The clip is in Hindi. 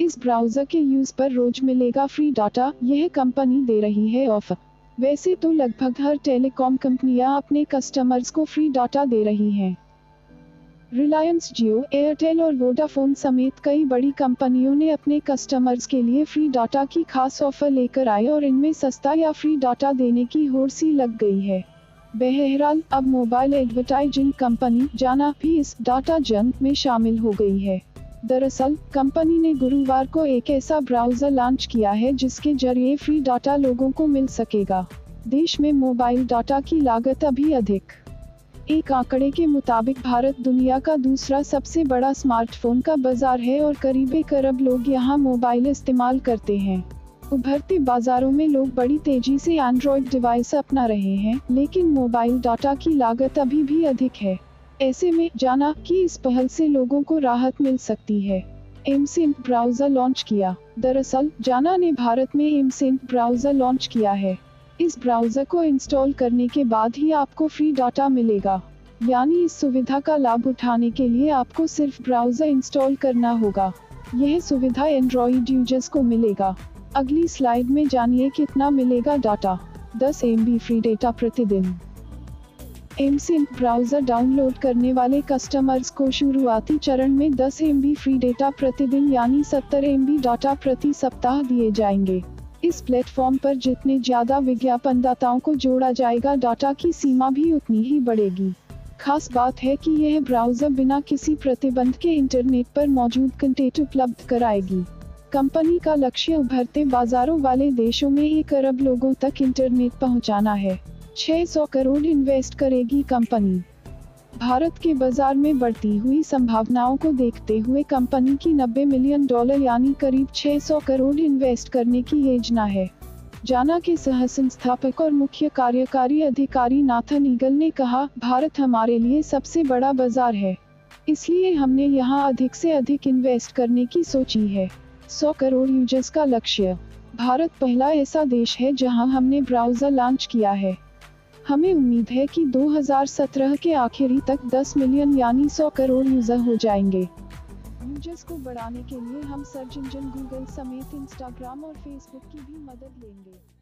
इस ब्राउज़र के यूज़ पर रोज मिलेगा फ्री डाटा, यह कंपनी दे रही है ऑफ़र। वैसे तो लगभग हर टेलीकॉम कंपनियाँ अपने कस्टमर्स को फ्री डाटा दे रही हैं। रिलायंस जियो, एयरटेल और वोडाफोन समेत कई बड़ी कंपनियों ने अपने कस्टमर्स के लिए फ्री डाटा की खास ऑफ़र लेकर आए और इनमें सस्ता या फ्री डाटा देने की होड़ सी लग गई है। बहरहाल, अब मोबाइल एडवर्टाइजिंग कंपनी, जाना भी इस डाटा जंग में शामिल हो गई है। दरअसल, कंपनी ने गुरुवार को एक ऐसा ब्राउज़र लॉन्च किया है जिसके ज़रिए फ्री डाटा लोगों को मिल सकेगा। देश में मोबाइल डाटा की लागत अभी अधिक। एक आंकड़े के मुताबिक भारत दुनिया का दूसरा सबसे बड़ा स्मार्टफ़ोन का बाज़ार है और करीब एक अरब लोग यहाँ मोबाइल इस्तेमाल करते हैं। उभरते बाजारों में लोग बड़ी तेज़ी से एंड्रॉयड डिवाइस अपना रहे हैं, लेकिन मोबाइल डाटा की लागत अभी भी अधिक है। ऐसे में जाना कि इस पहल से लोगों को राहत मिल सकती है। एमसिन ब्राउज़र लॉन्च किया। दरअसल, जाना ने भारत में एमसिन ब्राउज़र लॉन्च किया है। इस ब्राउज़र को इंस्टॉल करने के बाद ही आपको फ्री डाटा मिलेगा। यानी इस सुविधा का लाभ उठाने के लिए आपको सिर्फ़ ब्राउज़र इंस्टॉल करना होगा। यह सुविधा एंड्रॉइड यूज़र्स को मिलेगा। अगली स्लाइड में जानिए कितना मिलेगा डाटा। 10 एम फ्री डेटा प्रतिदिन। एमसिन ब्राउज़र डाउनलोड करने वाले कस्टमर्स को शुरुआती चरण में 10 एमबी फ्री डेटा प्रतिदिन यानी 70 एम डाटा प्रति सप्ताह दिए जाएँगे। इस प्लेटफॉर्म पर जितने ज़्यादा विज्ञापनदाताओं को जोड़ा जाएगा डाटा की सीमा भी उतनी ही बढ़ेगी। खास बात है कि यह ब्राउज़र बिना किसी प्रतिबंध के इंटरनेट पर मौजूद कंटेंट उपलब्ध कराएगी। कंपनी का लक्ष्य उभरते बाजारों वाले देशों में एक अरब लोगों तक इंटरनेट पहुंचाना है। 600 करोड़ इन्वेस्ट करेगी कंपनी। भारत के बाज़ार में बढ़ती हुई संभावनाओं को देखते हुए कंपनी की 90 मिलियन डॉलर यानी करीब 600 करोड़ इन्वेस्ट करने की योजना है। जाना के सह संस्थापक और मुख्य कार्यकारी अधिकारी नाथन ईगल ने कहा, भारत हमारे लिए सबसे बड़ा बाज़ार है। इसलिए हमने यहाँ अधिक से अधिक इन्वेस्ट करने की सोची है। 100 करोड़ यूज़र्स का लक्ष्य। भारत पहला ऐसा देश है जहाँ हमने ब्राउज़र लॉन्च किया है। हमें उम्मीद है कि 2017 के आखिरी तक 10 मिलियन यानी 100 करोड़ यूज़र हो जाएँगे। यूज़र्स को बढ़ाने के लिए हम सर्च इंजन गूगल समेत इंस्टाग्राम और फेसबुक की भी मदद लेंगे।